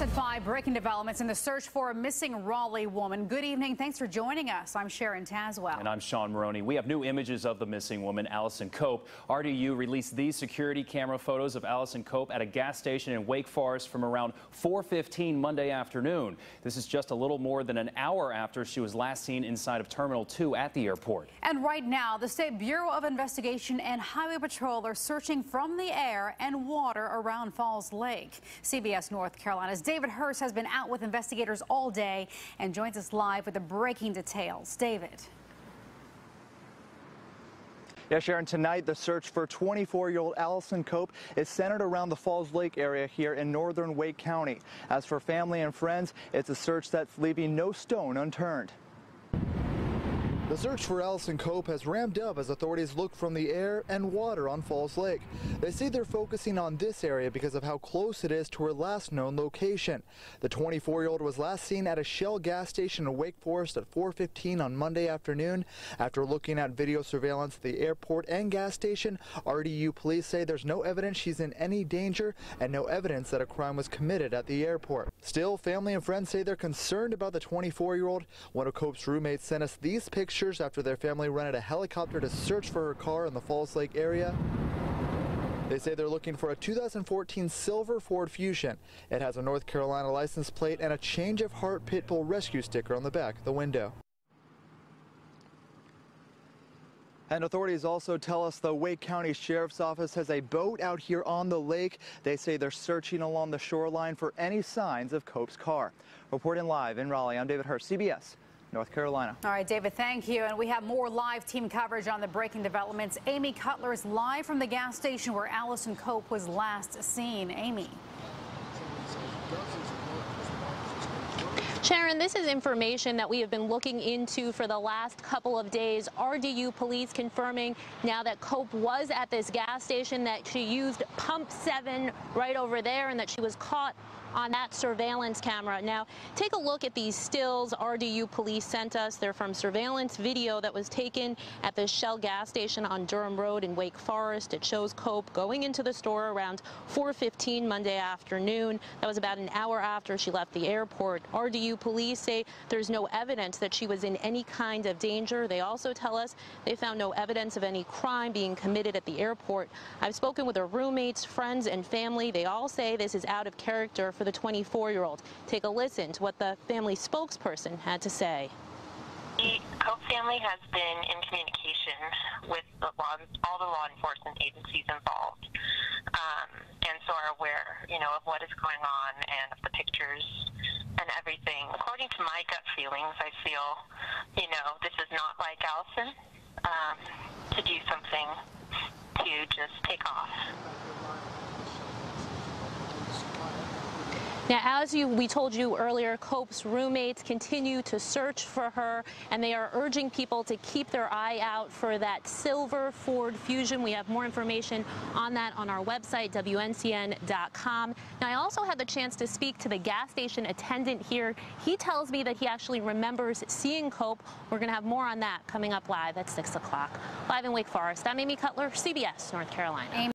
At 5, breaking developments in the search for a missing Raleigh woman. Good evening. Thanks for joining us. I'm Sharon Tazewell. And I'm Sean Maroney. We have new images of the missing woman, Allison Cope. RDU released these security camera photos of Allison Cope at a gas station in Wake Forest from around 4.15 Monday afternoon. This is just a little more than an hour after she was last seen inside of Terminal 2 at the airport. And right now, the State Bureau of Investigation and Highway Patrol are searching from the air and water around Falls Lake. CBS North Carolina's David Hurst has been out with investigators all day and joins us live with the breaking details. David. Yeah, Sharon, tonight the search for 24-year-old Allison Cope is centered around the Falls Lake area here in northern Wake County. As for family and friends, it's a search that's leaving no stone unturned. The search for Allison Cope has ramped up as authorities look from the air and water on Falls Lake. They say they're focusing on this area because of how close it is to her last known location. The 24-year-old was last seen at a Shell gas station in Wake Forest at 4.15 on Monday afternoon. After looking at video surveillance at the airport and gas station, RDU police say there's no evidence she's in any danger and no evidence that a crime was committed at the airport. Still, family and friends say they're concerned about the 24-year-old. One of Cope's roommates sent us these pictures pictures after their family rented a helicopter to search for her car in the Falls Lake area. They say they're looking for a 2014 silver Ford Fusion. It has a North Carolina license plate and a change of heart pit bull rescue sticker on the back of the window. And authorities also tell us the Wake County Sheriff's Office has a boat out here on the lake. They say they're searching along the shoreline for any signs of Cope's car. Reporting live in Raleigh, I'm David Hurst, CBS North Carolina. All right, David, thank you. And we have more live team coverage on the breaking developments. Amy Cutler is live from the gas station where Allison Cope was last seen. Amy. Sharon, this is information that we have been looking into for the last couple of days. RDU police confirming now that Cope was at this gas station, that she used pump 7 right over there, and that she was caught on that surveillance camera. Now, take a look at these stills RDU police sent us. They're from surveillance video that was taken at the Shell gas station on Durham Road in Wake Forest. It shows Cope going into the store around 4.15 Monday afternoon. That was about an hour after she left the airport. RDU police say there's no evidence that she was in any kind of danger. They also tell us they found no evidence of any crime being committed at the airport. I've spoken with her roommates, friends, and family. They all say this is out of character for the 24-year-old. Take a listen to what the family spokesperson had to say. The Cope family has been in communication with the law, all the law enforcement agencies involved, um, and so are aware, you know, of what is going on and of the pictures and everything. According to my gut feelings, I feel, you know, this is not like Allison um, to do something to just take off. Now, as you, we told you earlier, Cope's roommates continue to search for her, and they are urging people to keep their eye out for that silver Ford Fusion. We have more information on that on our website, WNCN.com. Now, I also had the chance to speak to the gas station attendant here. He tells me that he actually remembers seeing Cope. We're going to have more on that coming up live at 6 o'clock. Live in Wake Forest, I'm Amy Cutler, CBS North Carolina. Amy